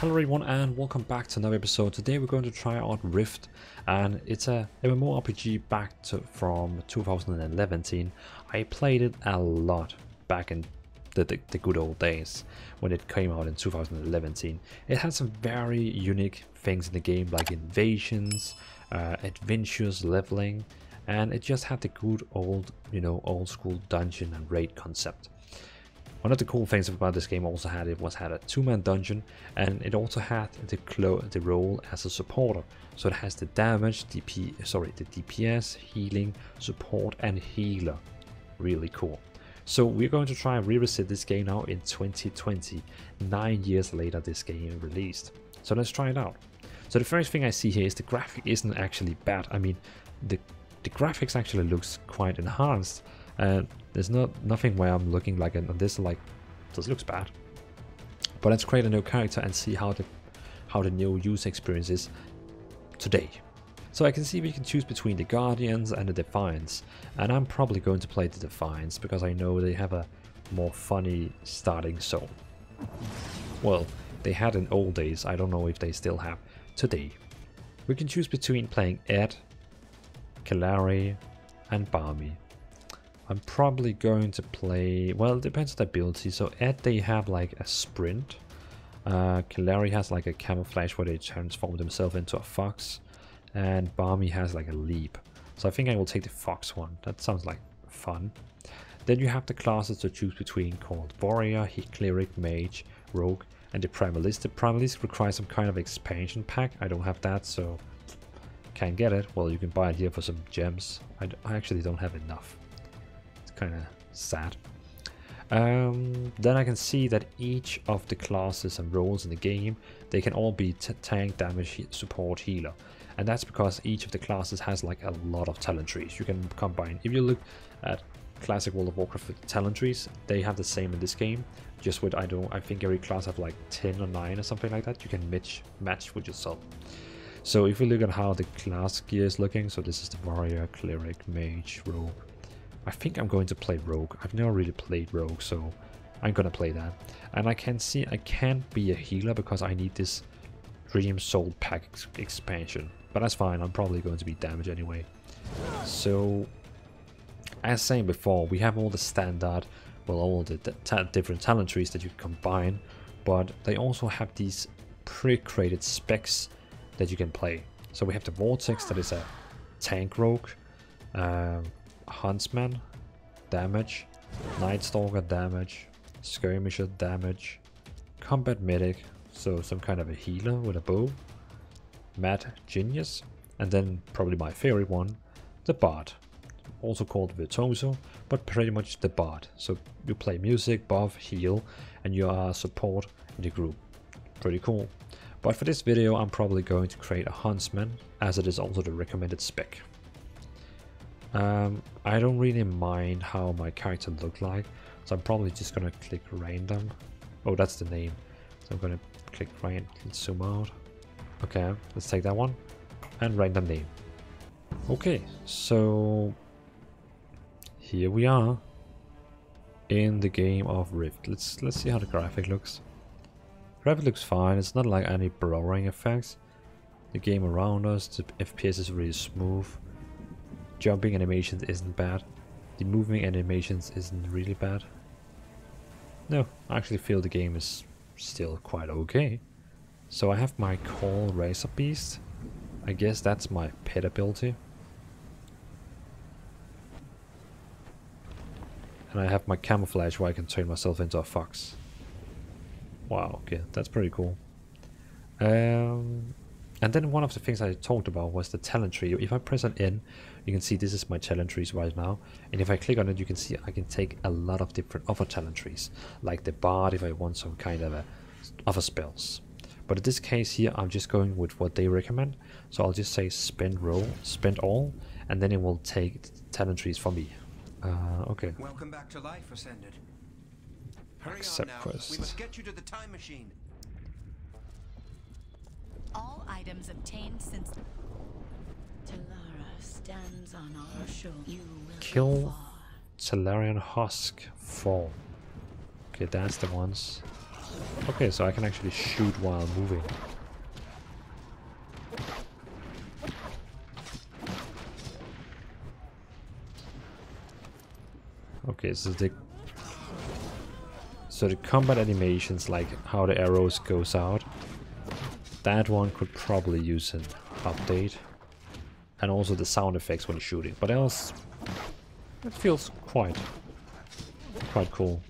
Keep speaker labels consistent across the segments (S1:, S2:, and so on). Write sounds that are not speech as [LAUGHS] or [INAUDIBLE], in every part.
S1: Hello everyone and welcome back to another episode. Today we're going to try out Rift and it's a MMORPG back to, from 2011. I played it a lot back in the, the, the, good old days when it came out in 2011. It had some very unique things in the game like invasions, uh, adventures, leveling and it just had the good old, you know, old school dungeon and raid concept. One of the cool things about this game also had it was had a two-man dungeon and it also had the the role as a supporter. So it has the damage, DP, sorry, the DPS, healing, support and healer. Really cool. So we're going to try and revisit this game now in 2020, nine years later this game released. So let's try it out. So the first thing I see here is the graphic isn't actually bad. I mean, the the graphics actually looks quite enhanced and there's not nothing where I'm looking like and this like this looks bad. But let's create a new character and see how the how the new user experience is today. So I can see we can choose between the Guardians and the Defiance, and I'm probably going to play the Defiance because I know they have a more funny starting zone. Well, they had in old days, I don't know if they still have today. We can choose between playing Eth, Kelari, and Bahmi. I'm probably going to play, well it depends on the ability, so Eth they have like a sprint, uh, Kelari has like a camouflage where they transform themselves into a fox, and Bahmi has like a leap. So I think I will take the fox one, that sounds like fun. Then you have the classes to choose between called Warrior, Cleric, Mage, Rogue, and the Primalist. The Primalist requires some kind of expansion pack, I don't have that so can't get it. Well you can buy it here for some gems, I, I actually don't have enough kind of sad. Um, then I can see that each of the classes and roles in the game, they can all be tank, damage, support, healer. And that's because each of the classes has like a lot of talent trees. You can combine, if you look at classic World of Warcraft talent trees, they have the same in this game. Just with, I don't I think every class have like 10 or 9 or something like that. You can match, match with yourself. So if we look at how the class gear is looking, so this is the warrior, cleric, mage, rogue, I think I'm going to play Rogue. I've never really played Rogue, so I'm gonna play that. And I can see I can't be a healer because I need this Dream Soul Pack ex expansion. But that's fine, I'm probably going to be damaged anyway. So, as saying before, we have all the standard, well all the ta different talent trees that you combine, but they also have these pre-created specs that you can play. So we have the Vortex that is a tank rogue, um, Huntsman damage, Night Stalker damage, Skirmisher damage, Combat Medic, so some kind of a healer with a bow, Mad Genius, and then probably my favorite one, the Bard, also called Virtuoso, but pretty much the Bard. So you play music, buff, heal, and you are support in the group. Pretty cool. But for this video I'm probably going to create a Huntsman, as it is also the recommended spec. Um, I don't really mind how my character look like, so I'm probably just gonna click random. Oh, that's the name. So I'm gonna click random, zoom out. Okay, let's take that one. And random name. Okay, so here we are in the game of Rift. Let's let's see how the graphic looks. Graphic looks fine. It's not like any blurring effects. The game around us, the FPS is really smooth jumping animations isn't bad. The moving animations isn't really bad. No, I actually feel the game is still quite okay. So I have my Call Razor Beast. I guess that's my pet ability. And I have my camouflage where I can turn myself into a fox. Wow, okay, that's pretty cool. Um, and then one of the things I talked about was the talent tree. If I press on N, you can see this is my talent trees right now. And if I click on it, you can see I can take a lot of different other talent trees, like the bard if I want some kind of a, other spells. But in this case here, I'm just going with what they recommend. So I'll just say spend roll, spend all, and then it will take talent trees for me. Uh, okay.
S2: Welcome back to life, Ascended.
S1: Hurry Accept on now. Quest.
S2: We must get you to the time machine.
S3: All items obtained since Telara stands on our shore. You will
S1: Kill Tellarian Husk Fall. Okay, that's the ones. Okay, so I can actually shoot while moving. Okay, so the so the combat animations, like how the arrows goes out, that one could probably use an update, and also the sound effects when shooting. But else, it feels quite quite cool.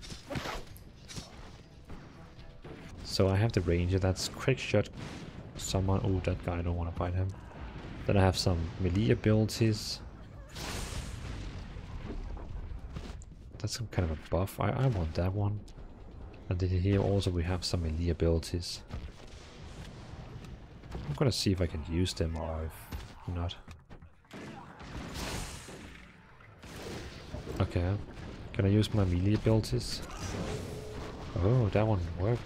S1: So I have the ranger, that's quick shot. Someone, oh that guy, I don't want to fight him. Then I have some melee abilities. That's some kind of a buff. I, I want that one. And then here also we have some melee abilities. Gonna see if I can use them or if not. Okay. Can I use my melee abilities? Oh, that one worked.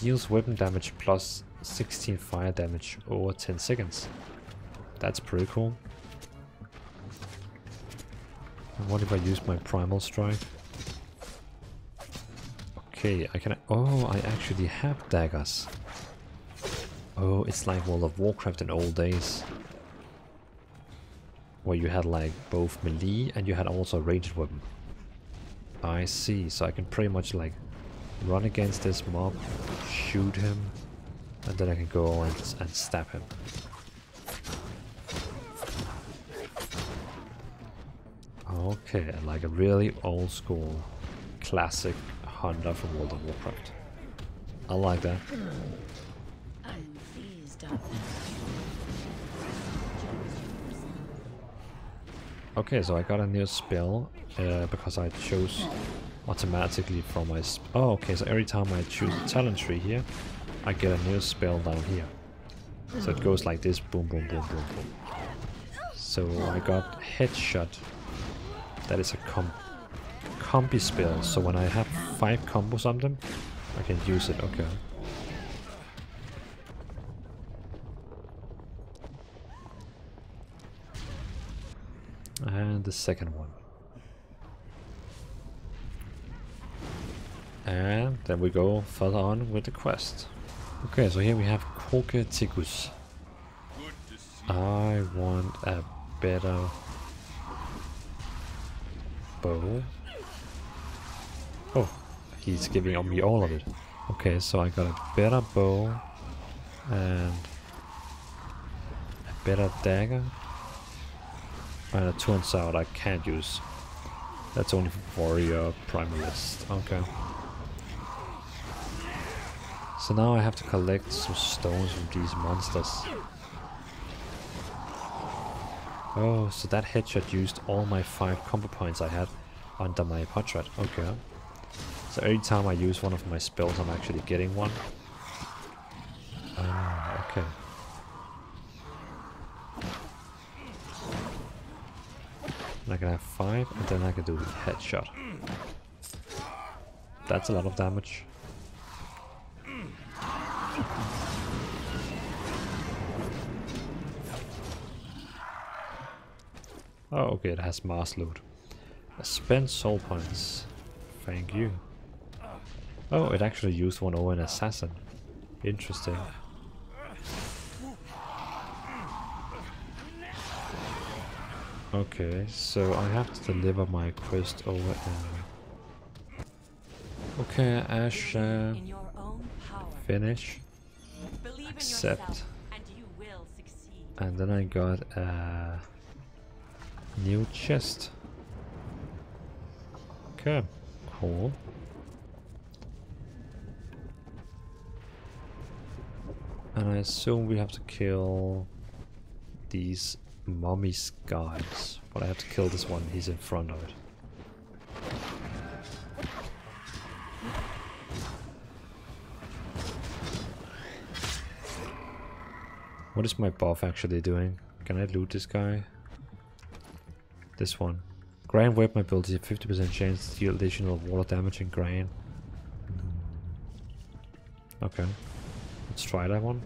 S1: Deals weapon damage plus 16 fire damage over 10 seconds. That's pretty cool. And what if I use my primal strike? Okay, I can... Oh, I actually have daggers. Oh, it's like World of Warcraft in old days. Where you had like both melee and you had also a ranged weapon. I see, so I can pretty much like run against this mob, shoot him, and then I can go and, and stab him. Okay, like a really old school classic hunter from World of Warcraft. I like that. Okay, so I got a new spell uh, because I chose automatically from my... Oh, okay, so every time I choose a talent tree here, I get a new spell down here. So it goes like this, boom, boom, boom, boom, boom. So I got headshot. That is a com combi spell, so when I have five combos on them, I can use it, okay. The second one. And then we go further on with the quest. Okay, so here we have Koketicus. I want a better bow. Oh, he's giving me all of it. Okay, so I got a better bow and a better dagger. And it turns out I can't use. That's only for warrior primalist. Okay. So now I have to collect some stones from these monsters. Oh, so that headshot used all my 5 combo points I had under my portrait. Okay. So every time I use one of my spells I'm actually getting one. I can have 5 and then I can do headshot. That's a lot of damage. Oh, okay, it has mass loot. Spent soul points. Thank you. Oh, it actually used one over an assassin. Interesting. Okay, so I have to deliver my quest over and... Okay, Ash, uh,
S3: in your own power.
S1: finish.
S3: Believe
S1: Accept.
S3: in yourself, and you will succeed.
S1: And then I got a new chest. Okay, cool. And I assume we have to kill these mummies guys. But I have to kill this one, he's in front of it. What is my buff actually doing? Can I loot this guy? This one. Grand weapon ability, 50% chance to deal additional water damage and grain. Okay. Let's try that one.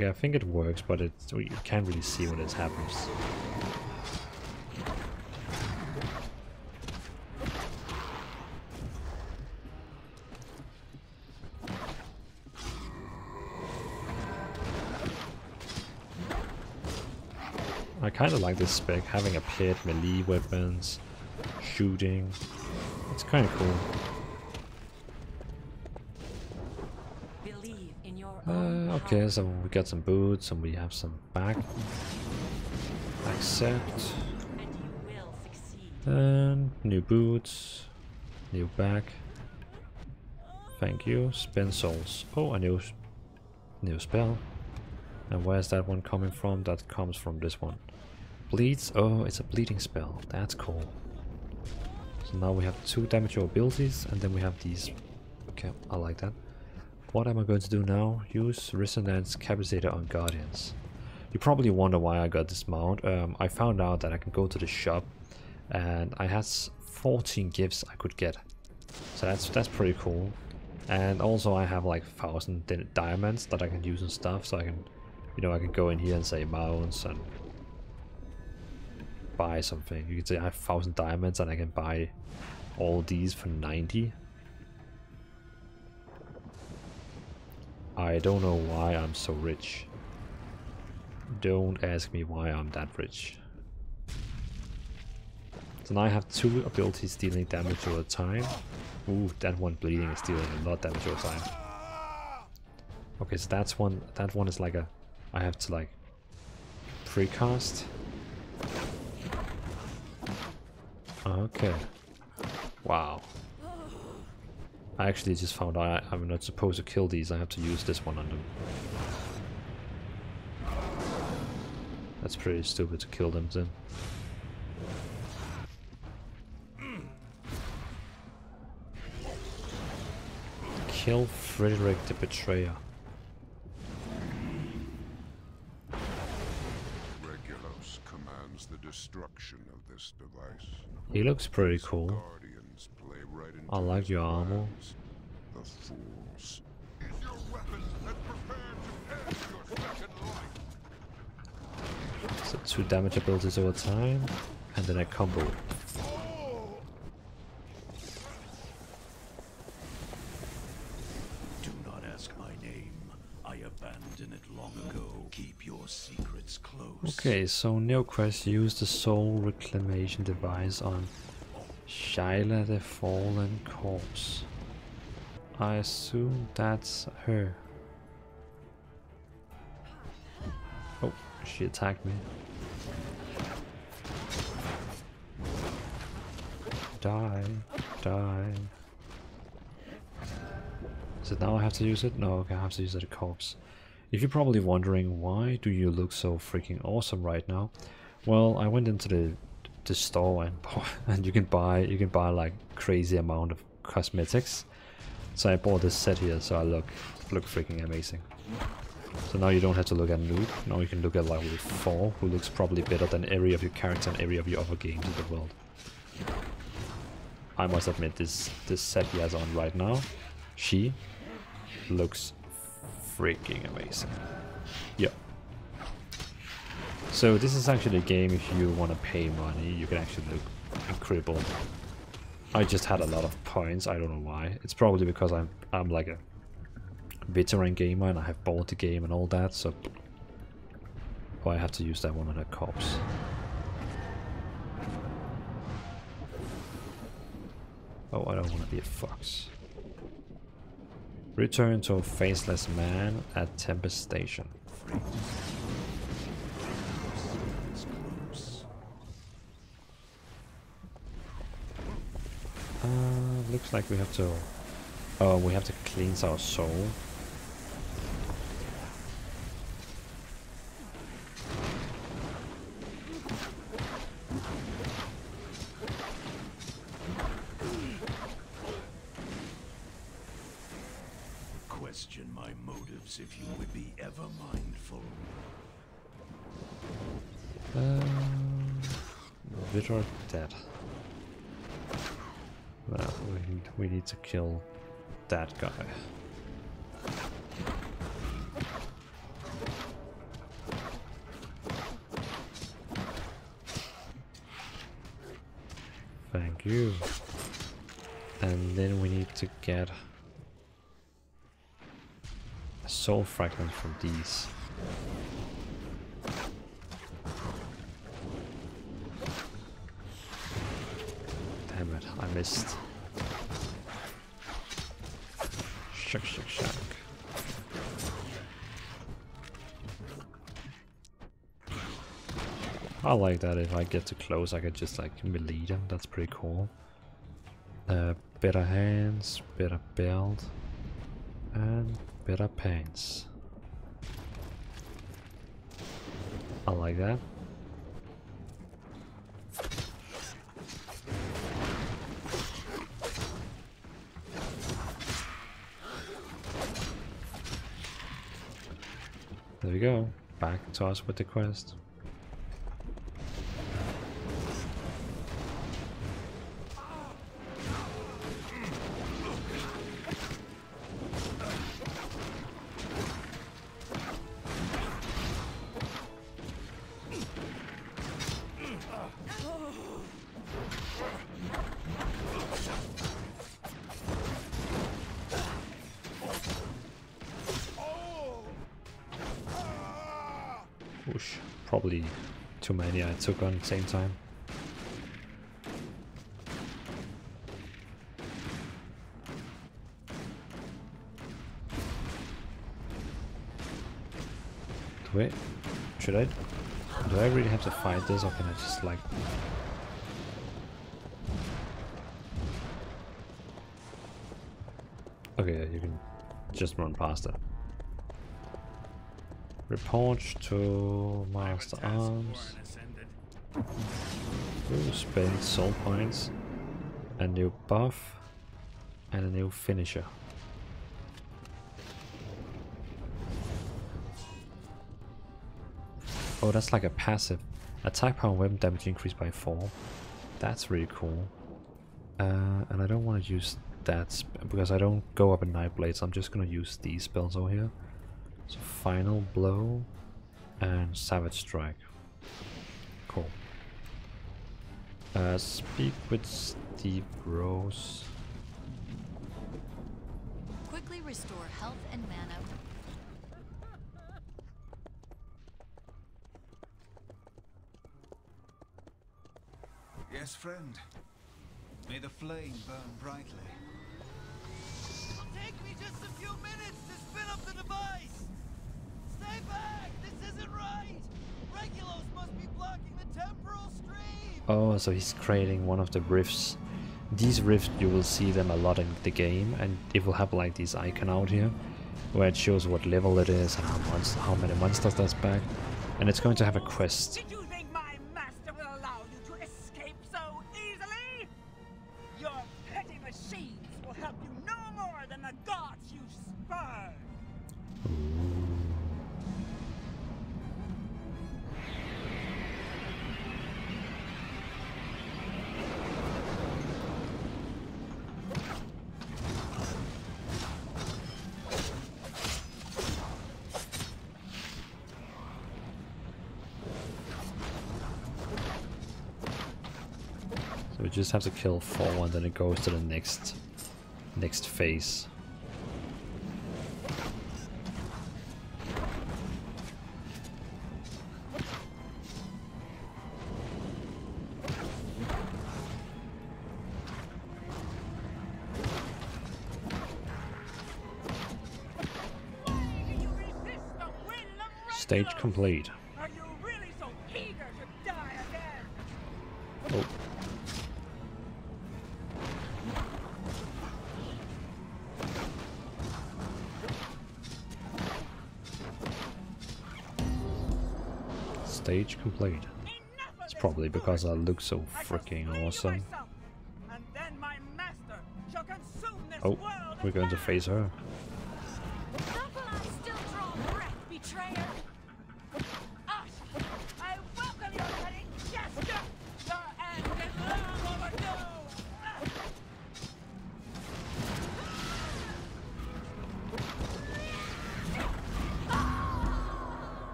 S1: Okay, I think it works, but it you can't really see when it happens. I kind of like this spec, having a pit, melee weapons, shooting. It's kind of cool. Uh, okay, so we got some boots and we have some back. Accept.
S3: And
S1: new boots. New bag. Thank you. Spin souls. Oh, a new, new spell. And where's that one coming from? That comes from this one. Bleeds. Oh, it's a bleeding spell. That's cool. So now we have two damage abilities, and then we have these. Okay, I like that. What am I going to do now? Use Resonance Capacitator on Guardians. You probably wonder why I got this mount. Um, I found out that I can go to the shop and I had 14 gifts I could get. So that's that's pretty cool. And also I have like 1000 diamonds that I can use and stuff so I can you know I can go in here and say mounts and buy something. You can say I have 1000 diamonds and I can buy all these for 90. I don't know why I'm so rich. Don't ask me why I'm that rich. So now I have two abilities dealing damage over time. Ooh, that one bleeding is dealing a lot of damage over time. Okay, so that's one. That one is like a. I have to like precast. Okay. Wow. I actually just found out I, I'm not supposed to kill these. I have to use this one on them. That's pretty stupid to kill them then. Kill Frederick the Betrayer.
S4: Regulos commands the destruction of this device.
S1: He looks pretty cool.
S4: Guardians play right into
S1: I like your armor.
S4: The fools. Use your weapons and prepare to end your second life.
S1: So two damage abilities over time, and then a combo.
S5: Do not ask my name. I abandoned it long ago. Keep your secrets close.
S1: Okay, so NeoQuest used the soul reclamation device on Shyla the Fallen Corpse. I assume that's her. Oh, she attacked me. Die, die. So now I have to use it? No, okay, I have to use it a corpse. If you're probably wondering why do you look so freaking awesome right now, well, I went into the the store and [LAUGHS] and you can buy you can buy like crazy amount of cosmetics. So I bought this set here, so I look look freaking amazing. So now you don't have to look at Noob. Now you can look at level four, who looks probably better than every of your character and every of your other games in the world. I must admit this this set he has on right now, she looks freaking amazing. Yeah. So this is actually a game if you want to pay money, you can actually look incredible. I just had a lot of points, I don't know why. It's probably because I'm I'm like a veteran gamer and I have bought the game and all that, so oh, I have to use that one on the cops. Oh, I don't want to be a fox. Return to a faceless man at Tempest Station. Looks like we have to. Oh, we have to cleanse our soul.
S5: Question my motives if you would be ever mindful.
S1: Um, Vitor dead. We we need to kill that guy. Thank you. And then we need to get a soul fragment from these. I missed. Shuck, shuck, shuck. I like that if I get too close I could just like melee them, that's pretty cool. Uh, better hands, better belt, and better pants. I like that. There we go. Back to us with the quest. Probably too many I took on at the same time. Wait, should I? Do I really have to fight this or can I just like... Okay, you can just run past it. Report to Master Arms. Ooh, spend soul points. A new buff. And a new finisher. Oh, that's like a passive. Attack power and weapon damage increased by 4. That's really cool. Uh, and I don't want to use that because I don't go up in Night Blades. I'm just going to use these spells over here. So Final Blow and Savage Strike. Cool. Uh, speak with Steve Rose.
S6: Quickly restore health and mana.
S2: Yes, friend. May the flame burn brightly.
S7: It'll take me just a few minutes to spin up the device! Stay back! This isn't right! Regulos must be blocking the temporal stream!
S1: Oh, so he's creating one of the rifts. These rifts, you will see them a lot in the game, and it will have like this icon out here, where it shows what level it is and how, monst- how many monsters there's back. And it's going to have a quest. Just have to kill four and then it goes to the next next phase. Stage complete. Complete. It's probably because I look so freaking awesome.
S7: myself, and then my master shall consume this
S1: Oh, we're going to face her.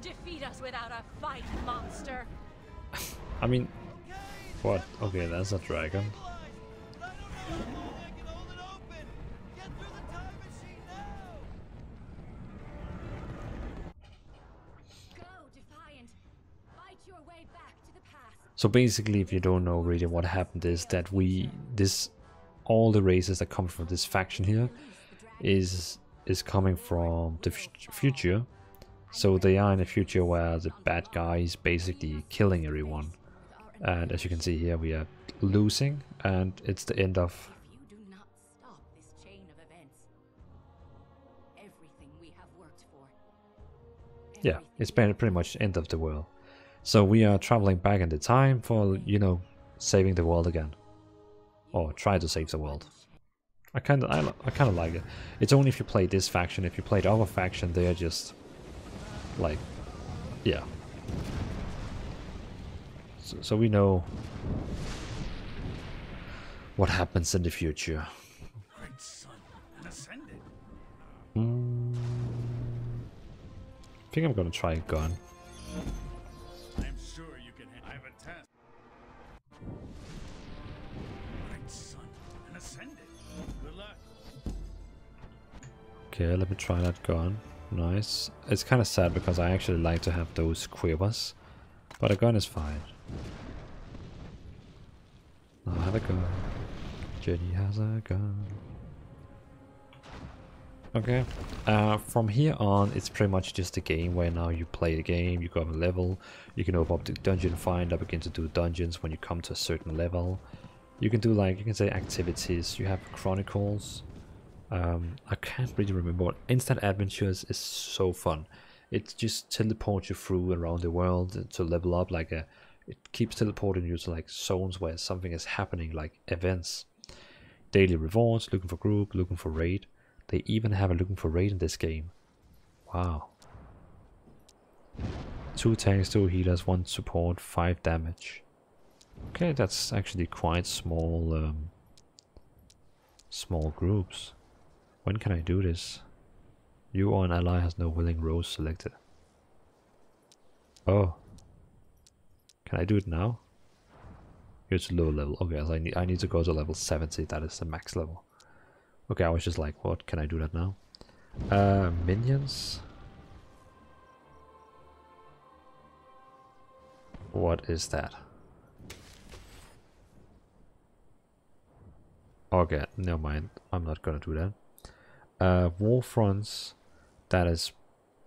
S3: Defeat us without a fight, monster?
S1: I mean, what? Okay, that's a dragon. So basically, if you don't know really what happened is that we this all the races that come from this faction here is is coming from the future. So they are in a future where the bad guy is basically killing everyone. And as you can see here, we are losing, and it's the end of yeah, it's been pretty much end of the world. So we are traveling back in the time for you know saving the world again, or try to save the world. I kind of I, I kind of like it. It's only if you play this faction. If you play the other faction, they are just like, yeah. So, so we know what happens in the future.
S5: Great sun, and ascended.
S1: Mm, I think I'm gonna try a gun.
S5: I'm sure you can. I have a test. Great sun, and ascended. Good luck.
S1: Okay, let me try that gun. Nice. It's kind of sad because I actually like to have those quivers, but a gun is fine. I have a gun. Jenny has a gun. Okay. Uh, from here on, it's pretty much just a game where now you play the game, you go up a level, you can open up the dungeon finder, begin to do dungeons when you come to a certain level. You can do like, you can say activities, you have chronicles, um, I can't really remember. what- Instant Adventures is so fun. It just teleports you through around the world to level up. Like a, it keeps teleporting you to like zones where something is happening, like events. Daily rewards, looking for group, looking for raid. They even have a looking for raid in this game. Wow. Two tanks, two healers, one support, five damage. Okay, that's actually quite small. Um, small groups. When can I do this? You or an ally has no willing rows selected. Oh. Can I do it now? It's low level. Okay, I need I need to go to level 70. That is the max level. Okay, I was just like, what? Can I do that now? Uh, minions. What is that? Okay, never mind. I'm not gonna do that. Uh, war fronts. That is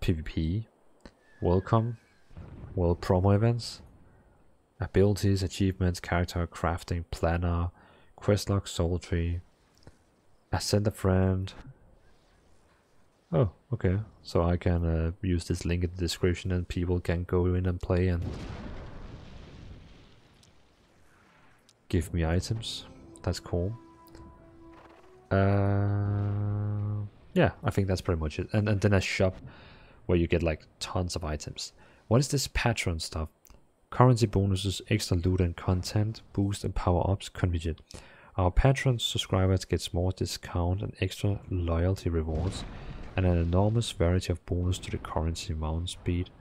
S1: PvP. Welcome. World promo events. Abilities, achievements, character crafting, planner, questlog, soul tree. Ascend a friend. Oh, okay. So I can uh, use this link in the description and people can go in and play and give me items. That's cool. Uh, yeah, I think that's pretty much it. And, and then a shop where you get like tons of items. What is this patron stuff? Currency bonuses, extra loot and content, boost and power ups, convenient. Our patron subscribers gets more discount and extra loyalty rewards, and an enormous variety of bonus to the currency mount speed,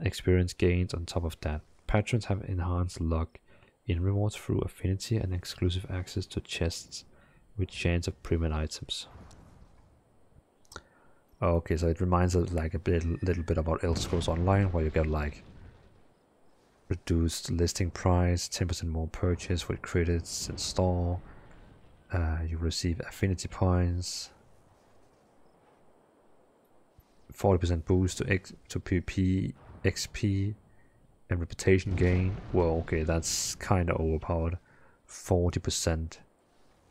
S1: experience gains on top of that. Patrons have enhanced luck in rewards through affinity and exclusive access to chests with chance of premium items. Okay, so it reminds us like a bit, little bit about Elder Scrolls Online, where you get like reduced listing price, 10% more purchase with credits in store. Uh, you receive affinity points, 40% boost to X to XP, and reputation gain. Well, okay, that's kind of overpowered. 40%,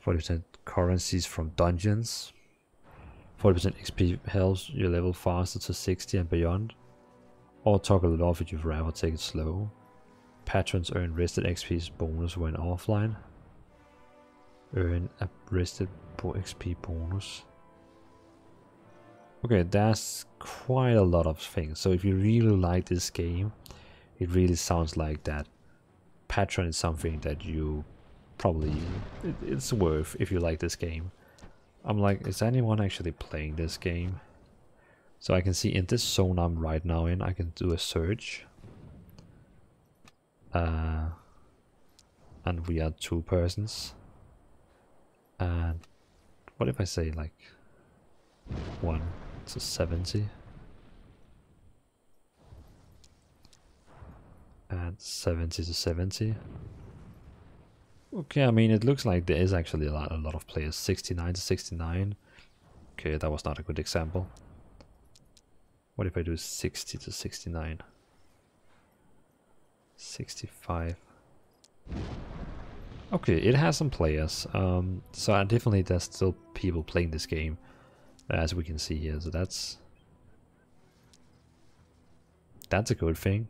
S1: 40% currencies from dungeons. 40% XP helps your level faster to 60 and beyond. Or toggle it off if you'd rather take it slow. Patrons earn rested XP bonus when offline. Earn a rested XP bonus. Okay, that's quite a lot of things. So if you really like this game, it really sounds like that Patron is something that you probably it, it's worth if you like this game. I'm like, is anyone actually playing this game? So I can see in this zone I'm right now in, I can do a search. Uh, and we are two persons. And what if I say like 1 to 70? And 70 to 70. Okay, I mean it looks like there is actually a lot a lot of players. 69 to 69. Okay, that was not a good example. What if I do 60 to 69? 65. Okay, it has some players. Um, so definitely there's still people playing this game, as we can see here. So that's that's a good thing.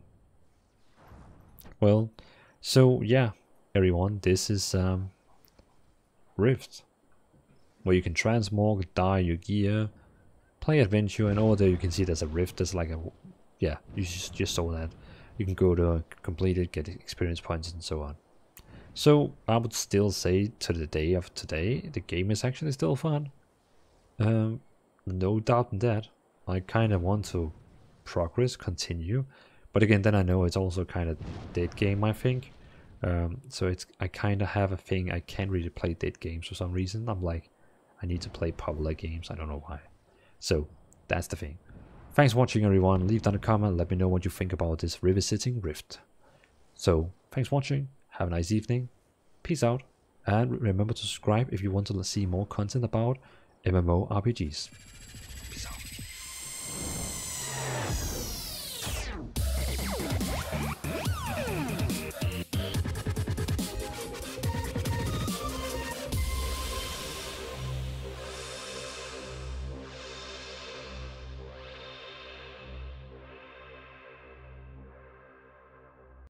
S1: Well, so yeah, everyone, this is um, Rift, where you can transmog, dye your gear, play adventure, and over there you can see there's a Rift. There's like a yeah, you just just saw that. You can go to complete it, get experience points, and so on. So I would still say to the day of today, the game is actually still fun. Um, no doubt in that. I kind of want to progress, continue, but again, then I know it's also kind of dead game. I think. Um, so it's I kind of have a thing. I can't really play dead games for some reason. I'm like, I need to play popular games. I don't know why. So that's the thing. Thanks for watching, everyone. Leave down a comment. Let me know what you think about this revisiting Rift. So thanks for watching. Have a nice evening. Peace out. And remember to subscribe if you want to see more content about MMORPGs.